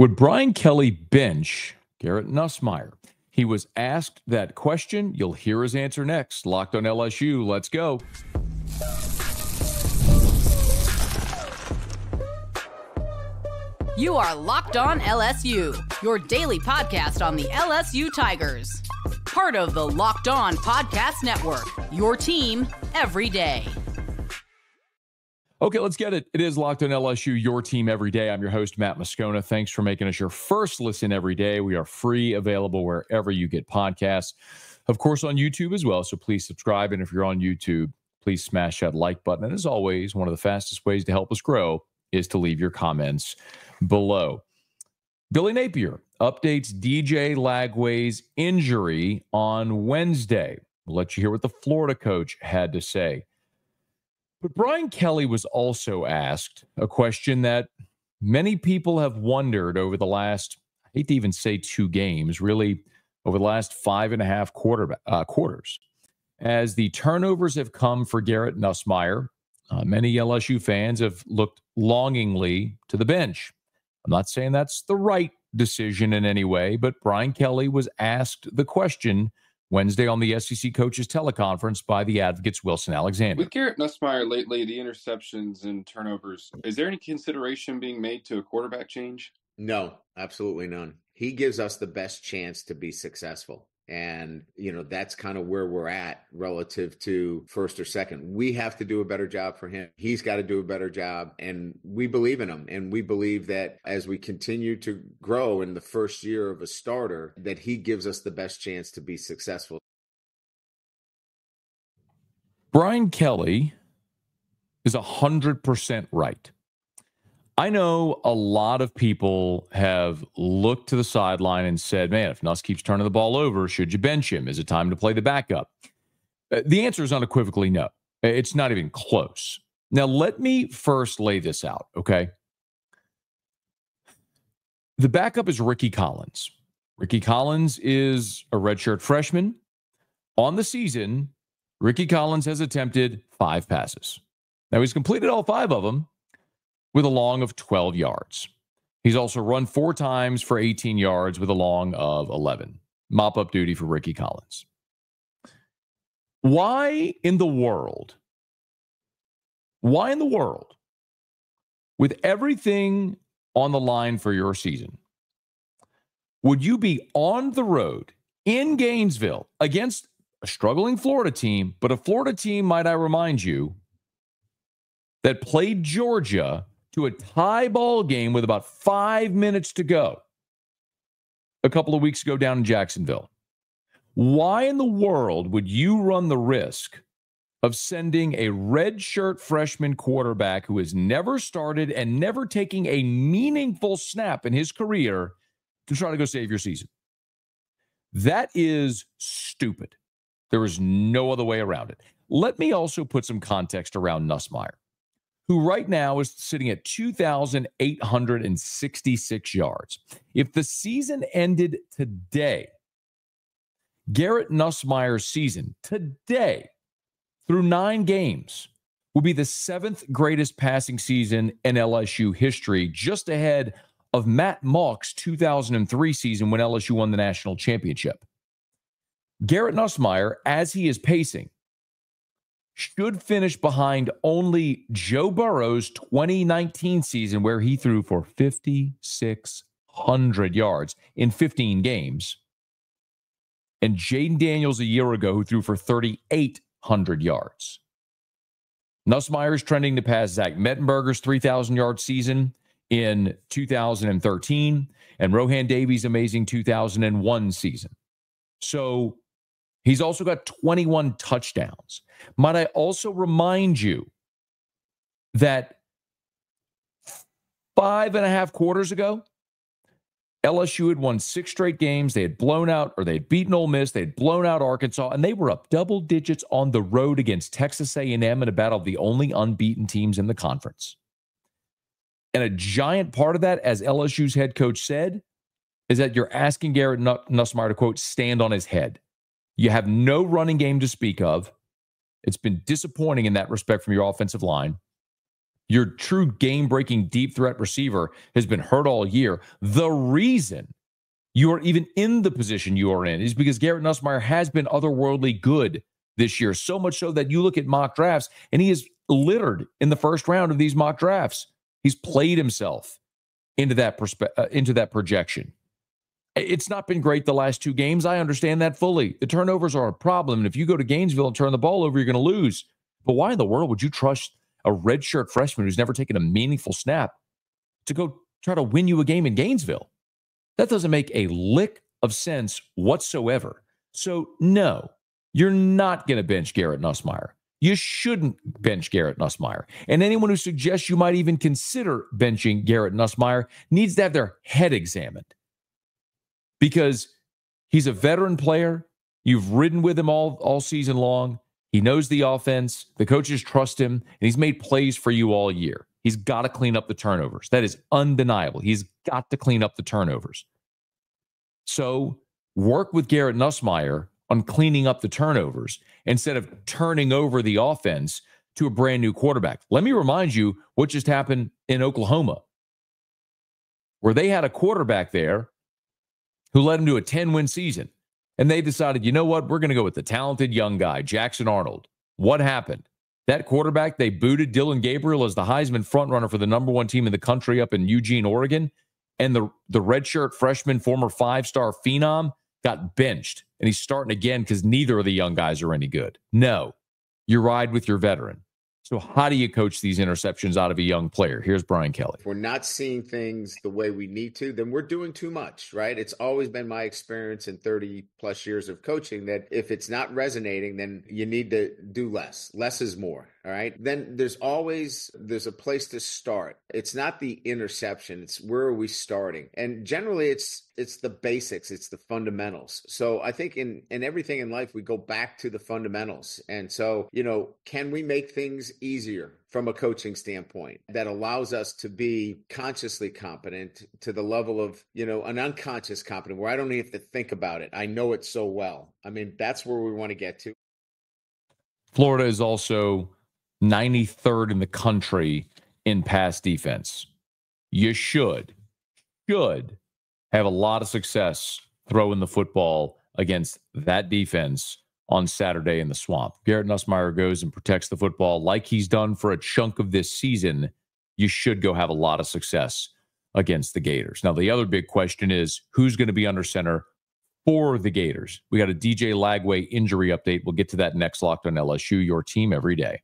Would Brian Kelly bench Garrett Nussmeier? He was asked that question. You'll hear his answer next. Locked on LSU. Let's go. You are Locked On LSU, your daily podcast on the LSU Tigers. Part of the Locked On Podcast Network, your team every day. Okay, let's get it. It is Locked on LSU, your team every day. I'm your host, Matt Moscona. Thanks for making us your first listen every day. We are free, available wherever you get podcasts. Of course, on YouTube as well. So please subscribe. And if you're on YouTube, please smash that like button. And as always, one of the fastest ways to help us grow is to leave your comments below. Billy Napier updates DJ Lagway's injury on Wednesday. We'll let you hear what the Florida coach had to say. But Brian Kelly was also asked a question that many people have wondered over the last, I hate to even say two games, really over the last five and a half quarter, uh, quarters. As the turnovers have come for Garrett Nussmeier, uh, many LSU fans have looked longingly to the bench. I'm not saying that's the right decision in any way, but Brian Kelly was asked the question Wednesday on the SEC coaches teleconference by the Advocate's Wilson Alexander. With Garrett Nussmeier lately, the interceptions and turnovers, is there any consideration being made to a quarterback change? No, absolutely none. He gives us the best chance to be successful. And, you know, that's kind of where we're at relative to first or second. We have to do a better job for him. He's got to do a better job. And we believe in him. And we believe that as we continue to grow in the first year of a starter, that he gives us the best chance to be successful. Brian Kelly is 100% right. I know a lot of people have looked to the sideline and said, man, if Nuss keeps turning the ball over, should you bench him? Is it time to play the backup? Uh, the answer is unequivocally no. It's not even close. Now, let me first lay this out, okay? The backup is Ricky Collins. Ricky Collins is a redshirt freshman. On the season, Ricky Collins has attempted five passes. Now, he's completed all five of them, with a long of 12 yards. He's also run four times for 18 yards with a long of 11. Mop up duty for Ricky Collins. Why in the world? Why in the world, with everything on the line for your season, would you be on the road in Gainesville against a struggling Florida team, but a Florida team, might I remind you, that played Georgia to a tie ball game with about five minutes to go a couple of weeks ago down in Jacksonville. Why in the world would you run the risk of sending a redshirt freshman quarterback who has never started and never taking a meaningful snap in his career to try to go save your season? That is stupid. There is no other way around it. Let me also put some context around Nussmeier who right now is sitting at 2,866 yards. If the season ended today, Garrett Nussmeier's season today through nine games will be the seventh greatest passing season in LSU history, just ahead of Matt Mauck's 2003 season when LSU won the national championship. Garrett Nussmeier, as he is pacing, should finish behind only Joe Burrow's 2019 season, where he threw for 5,600 yards in 15 games, and Jayden Daniels a year ago, who threw for 3,800 yards. Nussmeier's trending to pass Zach Mettenberger's 3,000 yard season in 2013 and Rohan Davey's amazing 2001 season. So He's also got 21 touchdowns. Might I also remind you that five and a half quarters ago, LSU had won six straight games. They had blown out, or they had beaten Ole Miss. They had blown out Arkansas, and they were up double digits on the road against Texas A&M in a battle of the only unbeaten teams in the conference. And a giant part of that, as LSU's head coach said, is that you're asking Garrett Nussmeier to quote stand on his head. You have no running game to speak of. It's been disappointing in that respect from your offensive line. your true game breaking deep threat receiver, has been hurt all year. The reason you are even in the position you are in is because Garrett Nussmeier has been otherworldly good this year. So much so that you look at mock drafts and he is littered in the first round of these mock drafts. He's played himself into that perspe- uh, into that projection. It's not been great the last two games. I understand that fully. The turnovers are a problem. And if you go to Gainesville and turn the ball over, you're going to lose. But why in the world would you trust a redshirt freshman who's never taken a meaningful snap to go try to win you a game in Gainesville? That doesn't make a lick of sense whatsoever. So, no, you're not going to bench Garrett Nussmeier. You shouldn't bench Garrett Nussmeier. And anyone who suggests you might even consider benching Garrett Nussmeier needs to have their head examined because he's a veteran player. You've ridden with him all, all season long. He knows the offense. The coaches trust him, and he's made plays for you all year. He's got to clean up the turnovers. That is undeniable. He's got to clean up the turnovers. So work with Garrett Nussmeier on cleaning up the turnovers instead of turning over the offense to a brand new quarterback. Let me remind you what just happened in Oklahoma, where they had a quarterback there who led them to a 10 win season. And they decided, you know what? We're going to go with the talented young guy, Jackson Arnold. What happened? That quarterback, they booted Dillon Gabriel as the Heisman frontrunner for the number one team in the country up in Eugene, Oregon. And the, the redshirt freshman, former five star phenom, got benched. And he's starting again because neither of the young guys are any good. No, you ride with your veteran. So, how do you coach these interceptions out of a young player? Here's Brian Kelly. If we're not seeing things the way we need to, then we're doing too much, right? It's always been my experience in 30 plus years of coaching that if it's not resonating, then you need to do less. Less is more. All right. Then there's always there's a place to start. It's not the interception. It's where are we starting? And generally it's it's the basics, it's the fundamentals. So I think in in everything in life we go back to the fundamentals. And so, you know, can we make things easier from a coaching standpoint that allows us to be consciously competent to the level of, you know, an unconscious competent where I don't even have to think about it. I know it so well. I mean, that's where we want to get to. Florida is also 93rd in the country in pass defense. You should, should have a lot of success throwing the football against that defense on Saturday in the swamp. Garrett Nussmeier goes and protects the football like he's done for a chunk of this season. You should go have a lot of success against the Gators. Now, the other big question is who's going to be under center for the Gators? We got a DJ Lagway injury update. We'll get to that next locked on LSU, your team every day.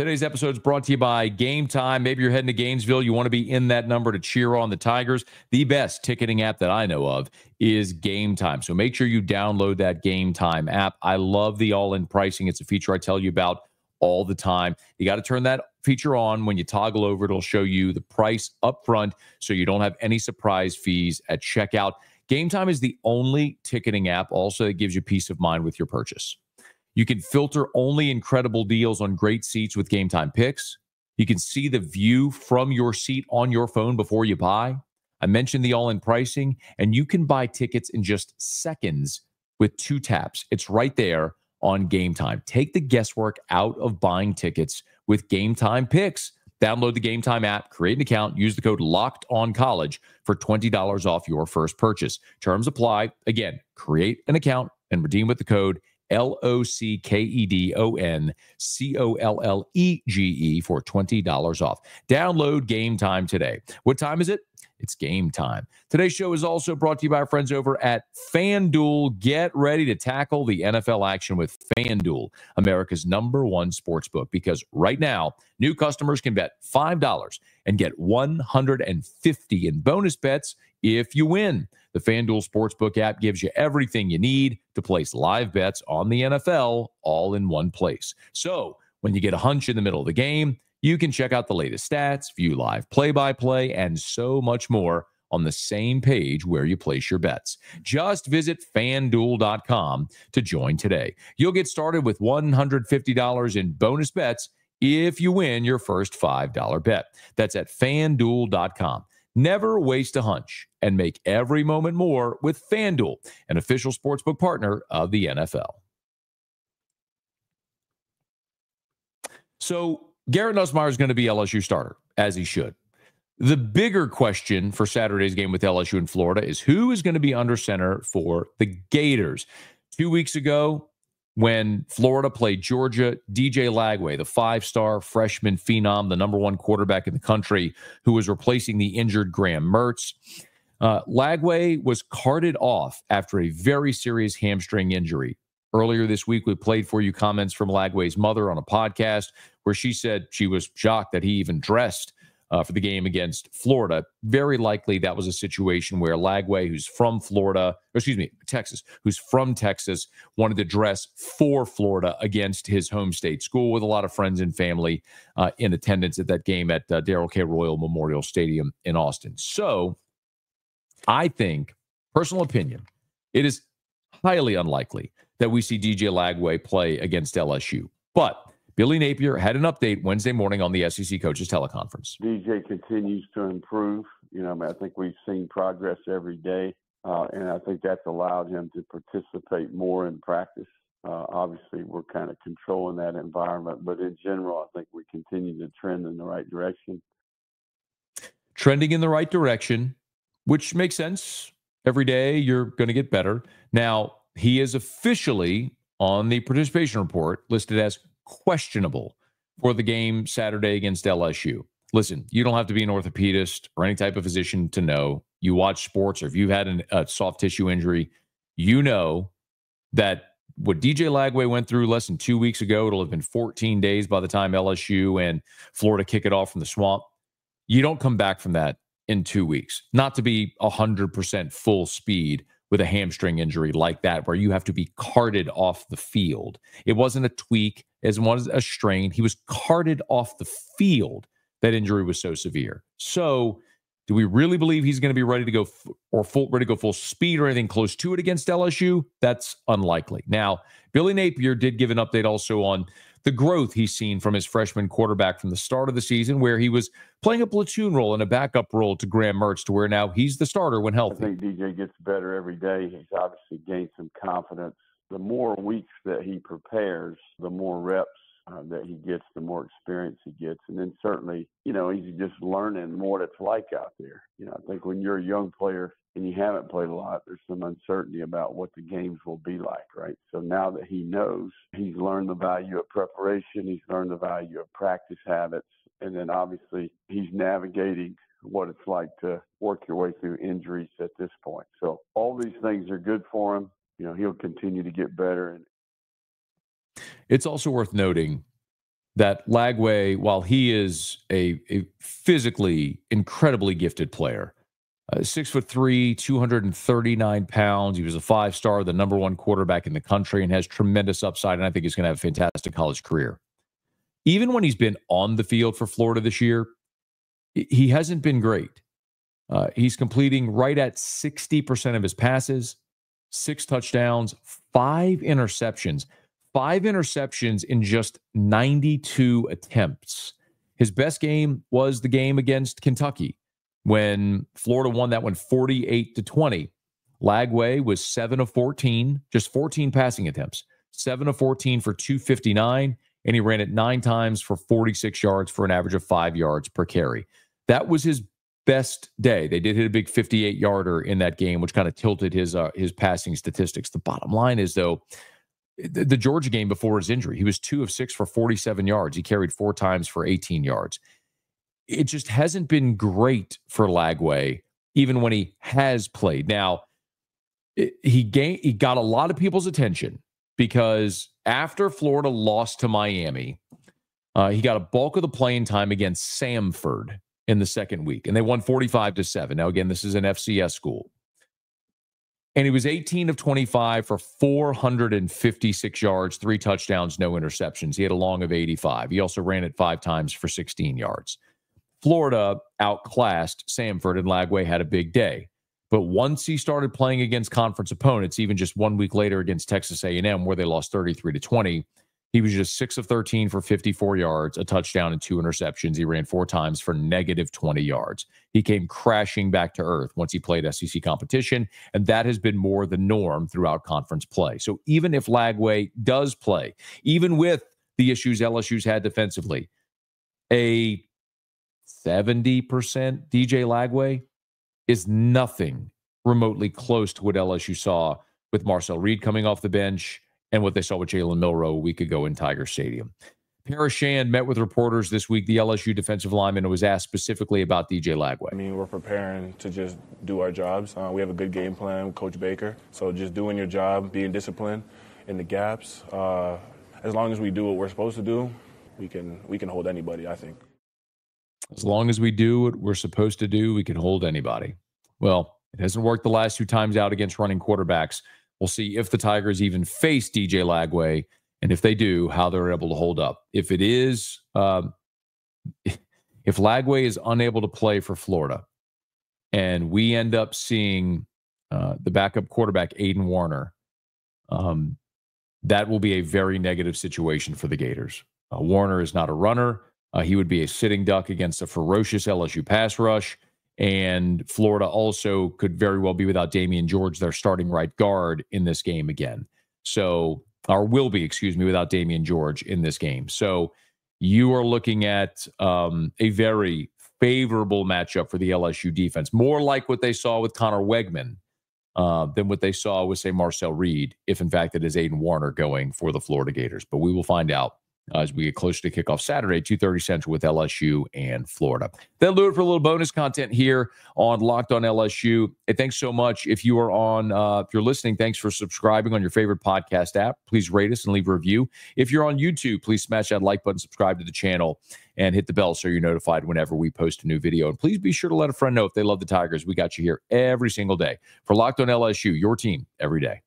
Today's episode is brought to you by Game Time. Maybe you're heading to Gainesville. You want to be in that number to cheer on the Tigers. The best ticketing app that I know of is Game Time. So make sure you download that Game Time app. I love the all in pricing. It's a feature I tell you about all the time. You got to turn that feature on. When you toggle over, it'll show you the price up front so you don't have any surprise fees at checkout. Game Time is the only ticketing app also that gives you peace of mind with your purchase. You can filter only incredible deals on great seats with Game Time Picks. You can see the view from your seat on your phone before you buy. I mentioned the all in pricing, and you can buy tickets in just seconds with two taps. It's right there on Game Time. Take the guesswork out of buying tickets with Game Time Picks. Download the Game Time app, create an account, use the code Locked On College for $20 off your first purchase. Terms apply. Again, create an account and redeem with the code L O C K E D O N C O L L E G E for $20 off. Download game time today. What time is it? It's game time. Today's show is also brought to you by our friends over at FanDuel. Get ready to tackle the NFL action with FanDuel, America's number one sports book, because right now, new customers can bet $5 and get 150 in bonus bets if you win. The FanDuel Sportsbook app gives you everything you need to place live bets on the NFL all in one place. So when you get a hunch in the middle of the game, you can check out the latest stats, view live play by play, and so much more on the same page where you place your bets. Just visit fanduel.com to join today. You'll get started with $150 in bonus bets if you win your first $5 bet. That's at fanduel.com. Never waste a hunch and make every moment more with FanDuel, an official sportsbook partner of the NFL. So Garrett Nussmeier is going to be LSU starter, as he should. The bigger question for Saturday's game with LSU in Florida is who is going to be under center for the Gators. Two weeks ago, when Florida played Georgia, DJ Lagway, the five star freshman phenom, the number one quarterback in the country, who was replacing the injured Graham Mertz. Uh, Lagway was carted off after a very serious hamstring injury. Earlier this week, we played for you comments from Lagway's mother on a podcast where she said she was shocked that he even dressed uh, for the game against Florida. Very likely that was a situation where Lagway, who's from Florida, excuse me, Texas, who's from Texas, wanted to dress for Florida against his home state school with a lot of friends and family uh, in attendance at that game at uh, Darrell K. Royal Memorial Stadium in Austin. So I think, personal opinion, it is highly unlikely that we see DJ Lagway play against LSU. But Billy Napier had an update Wednesday morning on the SEC coaches teleconference. DJ continues to improve. You know, I, mean, I think we've seen progress every day, uh, and I think that's allowed him to participate more in practice. Uh, obviously, we're kind of controlling that environment, but in general, I think we continue to trend in the right direction. Trending in the right direction, which makes sense. Every day, you're going to get better. Now, he is officially on the participation report listed as questionable for the game Saturday against LSU. Listen, you don't have to be an orthopedist or any type of physician to know. You watch sports, or if you've had an, a soft tissue injury, you know that what DJ Lagway went through less than two weeks ago, it'll have been 14 days by the time LSU and Florida kick it off from the swamp. You don't come back from that in two weeks. Not to be 100% full speed with a hamstring injury like that, where you have to be carted off the field. It wasn't a tweak, as was a strain. He was carted off the field. That injury was so severe. So, do we really believe he's going to be ready to go f- or full ready to go full speed or anything close to it against LSU? That's unlikely. Now, Billy Napier did give an update also on the growth he's seen from his freshman quarterback from the start of the season, where he was playing a platoon role and a backup role to Graham Mertz, to where now he's the starter when healthy. I think DJ gets better every day. He's obviously gained some confidence. The more weeks that he prepares, the more reps uh, that he gets, the more experience he gets. And then certainly, you know, he's just learning more what it's like out there. You know, I think when you're a young player, and you haven't played a lot, there's some uncertainty about what the games will be like, right? So now that he knows, he's learned the value of preparation, he's learned the value of practice habits, and then obviously he's navigating what it's like to work your way through injuries at this point. So all these things are good for him. You know, he'll continue to get better. And it's also worth noting that Lagway, while he is a, a physically incredibly gifted player, uh, six foot three, 239 pounds. He was a five star, the number one quarterback in the country, and has tremendous upside. And I think he's going to have a fantastic college career. Even when he's been on the field for Florida this year, he hasn't been great. Uh, he's completing right at 60% of his passes, six touchdowns, five interceptions, five interceptions in just 92 attempts. His best game was the game against Kentucky when Florida won that one 48 to 20. Lagway was 7 of 14, just 14 passing attempts, 7 of 14 for 259, and he ran it nine times for 46 yards for an average of five yards per carry. That was his best day. They did hit a big 58 yarder in that game, which kind of tilted his uh, his passing statistics. The bottom line is though, the, the Georgia game before his injury, he was two of six for 47 yards. He carried four times for 18 yards it just hasn't been great for Lagway, even when he has played. Now, it, he gained, he got a lot of people's attention because after Florida lost to Miami, uh, he got a bulk of the playing time against Samford in the second week, and they won 45 to 7. Now, again, this is an FCS school. And he was 18 of 25 for 456 yards, three touchdowns, no interceptions. He had a long of 85. He also ran it five times for 16 yards. Florida outclassed Samford and Lagway had a big day. But once he started playing against conference opponents, even just one week later against Texas A&M, where they lost 33 to 20, he was just six of 13 for 54 yards, a touchdown, and two interceptions. He ran four times for negative 20 yards. He came crashing back to earth once he played SEC competition, and that has been more the norm throughout conference play. So even if Lagway does play, even with the issues LSU's had defensively. A 70% DJ Lagway is nothing remotely close to what LSU saw with Marcel Reed coming off the bench and what they saw with Jalen Milroe a week ago in Tiger Stadium. Paris Shand met with reporters this week, the LSU defensive lineman, and was asked specifically about DJ Lagway. I mean, we're preparing to just do our jobs. Uh, we have a good game plan, Coach Baker. So just doing your job, being disciplined in the gaps. Uh, as long as we do what we're supposed to do, we can we can hold anybody. I think. As long as we do what we're supposed to do, we can hold anybody. Well, it hasn't worked the last two times out against running quarterbacks. We'll see if the Tigers even face DJ Lagway, and if they do, how they're able to hold up. If it is, um, if Lagway is unable to play for Florida, and we end up seeing uh, the backup quarterback Aidan Warner, um, that will be a very negative situation for the Gators. Uh, Warner is not a runner. Uh, he would be a sitting duck against a ferocious LSU pass rush. And Florida also could very well be without Damieon George, their starting right guard, in this game again. So, or will be, excuse me, without Damieon George in this game. So, you are looking at um, a very favorable matchup for the LSU defense, more like what they saw with Conner Weigman uh, than what they saw with, say, Marcel Reed, if in fact it is Aidan Warner going for the Florida Gators. But we will find out as we get closer to kickoff Saturday, 2.30 Central with LSU and Florida. That'll do it for a little bonus content here on Locked on LSU. And thanks so much. If you are on, uh, if you're listening, thanks for subscribing on your favorite podcast app. Please rate us and leave a review. If you're on YouTube, please smash that like button, subscribe to the channel, and hit the bell so you're notified whenever we post a new video. And please be sure to let a friend know if they love the Tigers. We got you here every single day for Locked on LSU, your team every day.